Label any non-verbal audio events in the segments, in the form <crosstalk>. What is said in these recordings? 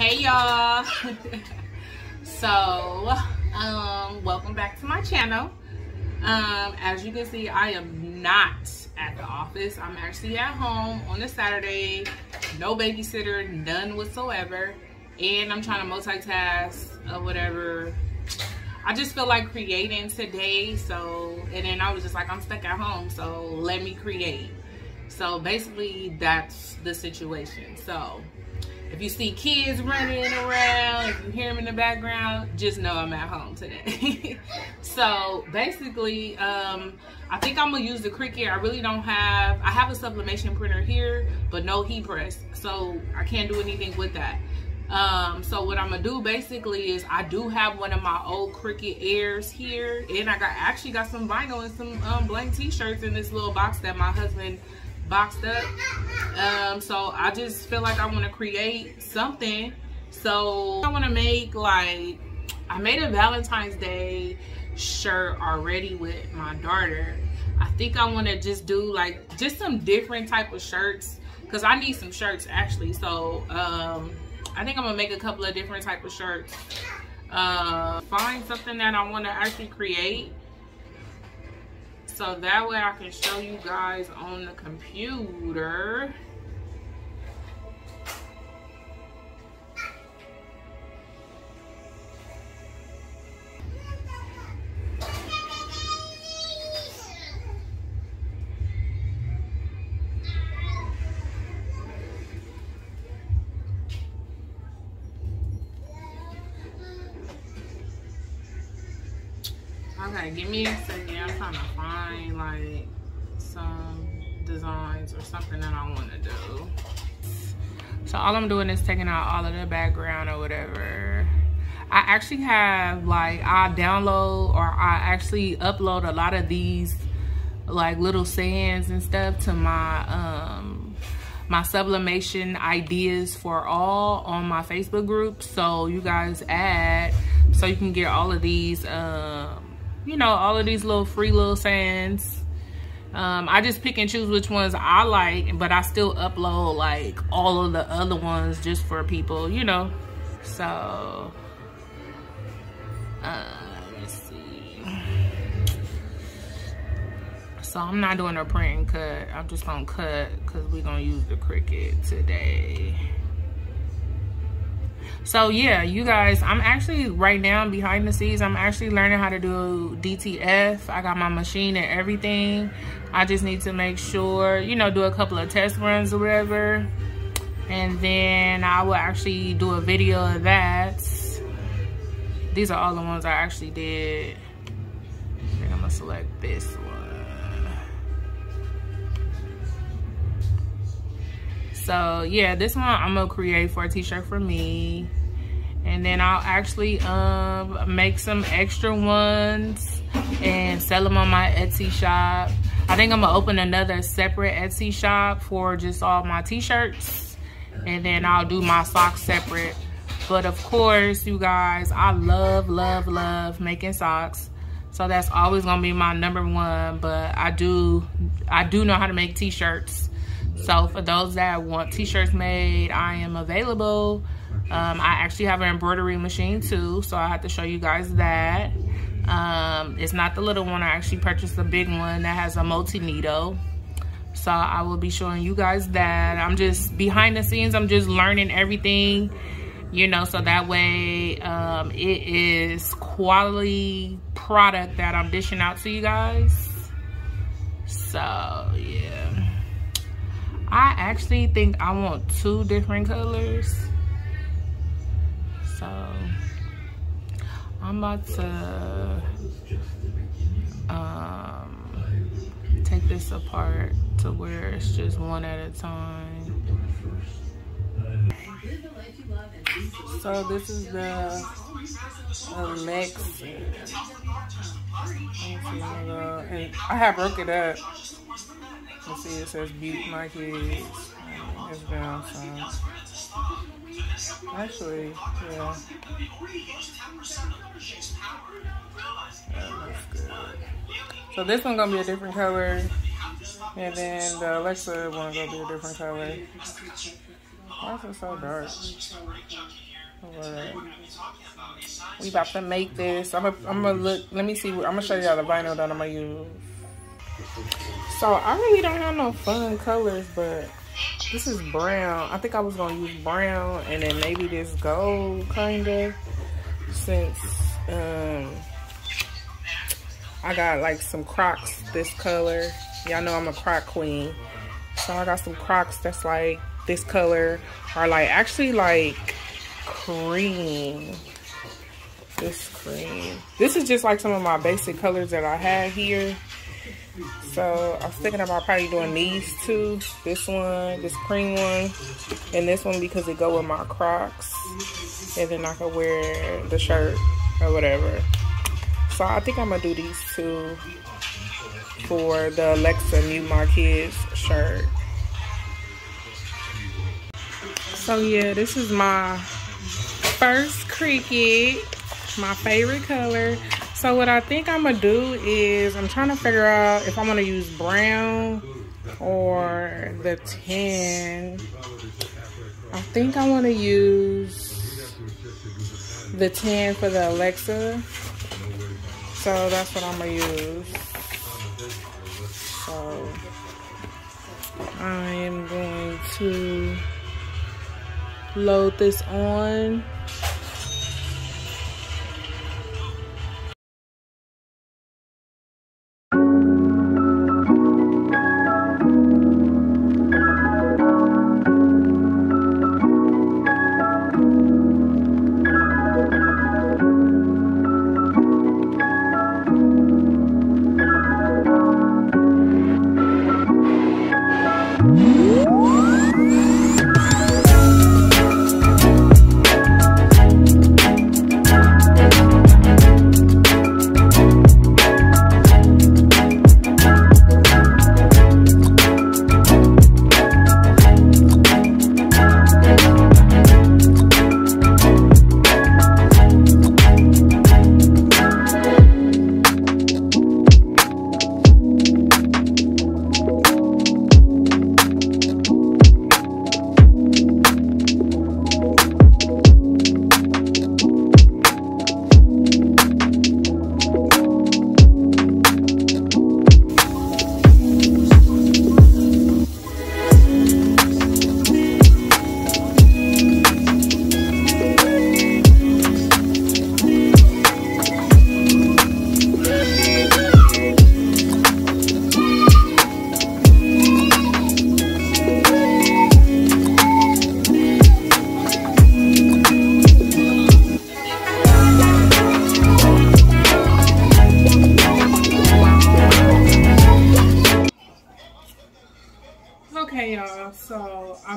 Hey y'all. <laughs> so, um, welcome back to my channel. Um, as you can see, I am not at the office. I'm actually at home on a Saturday. No babysitter, none whatsoever. And I'm trying to multitask or whatever. I just feel like creating today. So, and then I was just like, I'm stuck at home. So let me create. So basically that's the situation. So if you see kids running around, if you hear them in the background, just know I'm at home today. <laughs> so basically, um, I think I'm gonna use the Cricut. I really don't have, I have a sublimation printer here, but no heat press. So I can't do anything with that. Um, so what I'm gonna do basically is I do have one of my old Cricut Airs here, and I got actually got some vinyl and some um, blank t-shirts in this little box that my husband boxed up. Um, so I just feel like I want to create something. So I want to make like, I made a Valentine's Day shirt already with my daughter. I think I want to just do like, just some different type of shirts. Cause I need some shirts actually. So um, I think I'm gonna make a couple of different type of shirts. Uh, find something that I want to actually create so that way I can show you guys on the computer. Okay, give me a second. Trying to find like some designs or something that I want to do. So all I'm doing is taking out all of the background or whatever. I actually have like I download or I actually upload a lot of these like little sayings and stuff to my um my sublimation ideas for all on my Facebook group. So you guys add so you can get all of these um you know, all of these little free little sayings. Um, I just pick and choose which ones I like, but I still upload like all of the other ones just for people, you know. So, uh, let's see. So I'm not doing a print cut. I'm just gonna cut because we're gonna use the Cricut today so yeah you guys i'm actually right now behind the scenes i'm actually learning how to do dtf i got my machine and everything. I just need to make sure you know do a couple of test runs or whatever. And then i will actually do a video of that. These are all the ones i actually did. I think i'm gonna select this one. So yeah this one i'm gonna create for a t-shirt for me and then I'll actually um, make some extra ones and sell them on my Etsy shop. I think I'm gonna open another separate Etsy shop for just all my t-shirts and then I'll do my socks separate. But of course, you guys, I love, love, love making socks. So that's always gonna be my number one, but I do, I do know how to make t-shirts. So for those that want t-shirts made, I am available. Um, I actually have an embroidery machine too, so I have to show you guys that. Um, it's not the little one. I actually purchased a big one that has a multi-needle. So I will be showing you guys that. I'm just behind the scenes. I'm just learning everything, you know, so that way um, it is quality product that I'm dishing out to you guys. So, yeah. I actually think I want two different colors. So I'm about to um, take this apart to where it's just one at a time. So this is the Alexa. I have broke it up. Let's see, it says Butte My Kids. It's down some. Actually, yeah. Good. So this one gonna be a different color. And then the Alexa one gonna be a different color. Why is it so dark? We about to make this. I'm gonna look. Let me see. I'm gonna show y'all the vinyl that I'm gonna use. So I really don't have no fun colors, but this is brown. I think I was gonna use brown and then maybe this gold kind of since um I got like some Crocs this color. Y'all know I'm a Croc queen. So I got some Crocs that's like this color or like actually like cream. This cream. This is just like some of my basic colors that I had here. So I was thinking about probably doing these two. This one, this cream one, and this one because it go with my Crocs. And then I could wear the shirt or whatever. So I think I'm gonna do these two for the Alexa Mute My Kids shirt. So yeah, this is my first Cricut, my favorite color. So what I think I'm gonna do is I'm trying to figure out if I'm gonna use brown or the tan. I think I wanna use the tan for the Alexa. So that's what I'm gonna use. So I am going to load this on.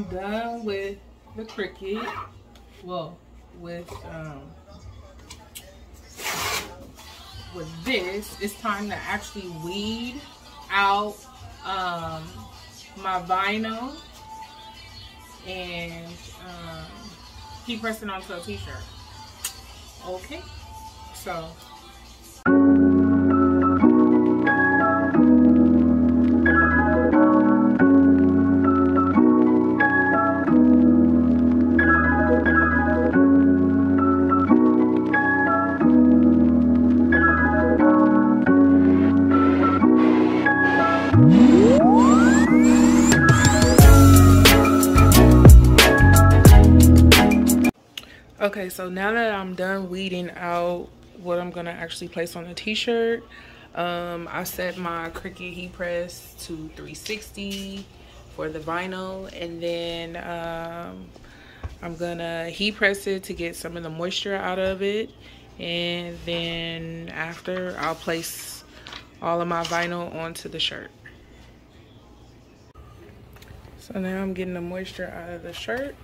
I'm done with the Cricut. Well, with um, with this, it's time to actually weed out um, my vinyl and um, keep pressing onto a t-shirt. Okay, so Okay, so now that I'm done weeding out what I'm gonna actually place on the t-shirt, um, I set my Cricut heat press to 360 for the vinyl and then um, I'm gonna heat press it to get some of the moisture out of it and then after I'll place all of my vinyl onto the shirt. So now I'm getting the moisture out of the shirt.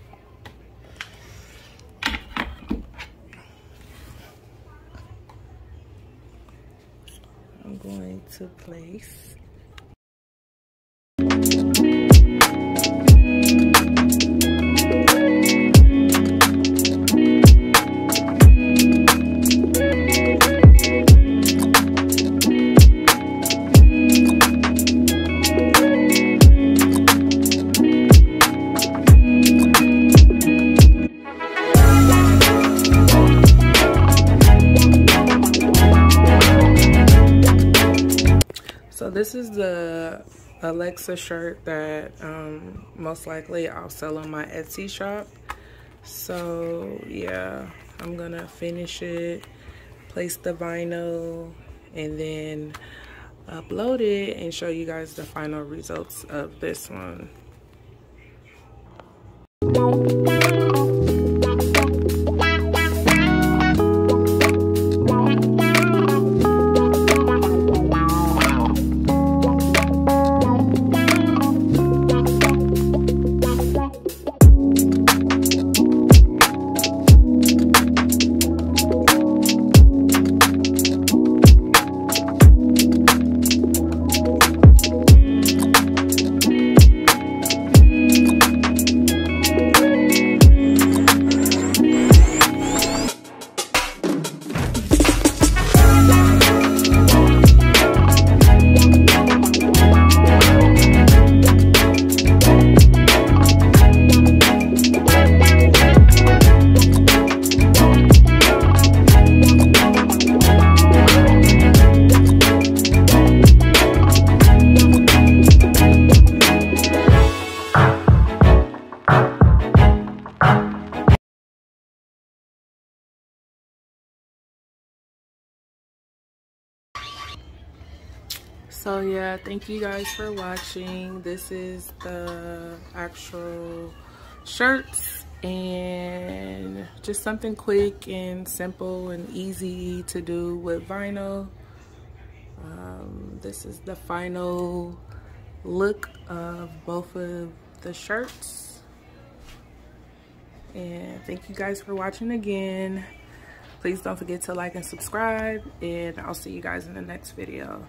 I'm going to place this is the Alexa shirt that um, most likely I'll sell on my Etsy shop. So yeah, I'm gonna finish it, place the vinyl, and then upload it and show you guys the final results of this one. So yeah thank you guys for watching. This is the actual shirts and just something quick and simple and easy to do with vinyl. Um, this is the final look of both of the shirts. And thank you guys for watching again. Please don't forget to like and subscribe and i'll see you guys in the next video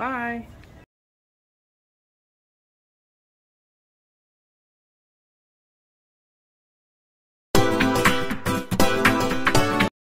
Bye.